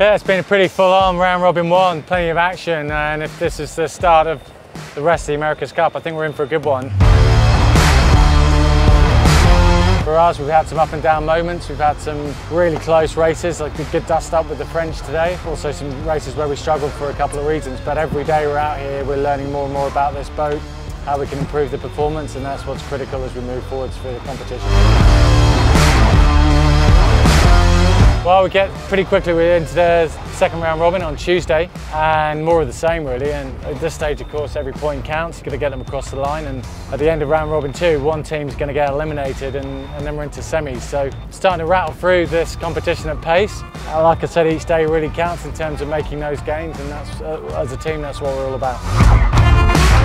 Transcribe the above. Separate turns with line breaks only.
Yeah, it's been a pretty full-on round robin one, plenty of action, and if this is the start of the rest of the America's Cup, I think we're in for a good one. For us, we've had some up and down moments. We've had some really close races, like a good dust up with the French today. Also some races where we struggled for a couple of reasons, but every day we're out here, we're learning more and more about this boat, how we can improve the performance, and that's what's critical as we move forwards for the competition. Well, we get pretty quickly we're into the second round robin on Tuesday and more of the same really. And at this stage, of course, every point counts. You've got to get them across the line. And at the end of round robin two, one team's going to get eliminated and, and then we're into semis. So starting to rattle through this competition at pace. Uh, like I said, each day really counts in terms of making those gains. And that's, uh, as a team, that's what we're all about.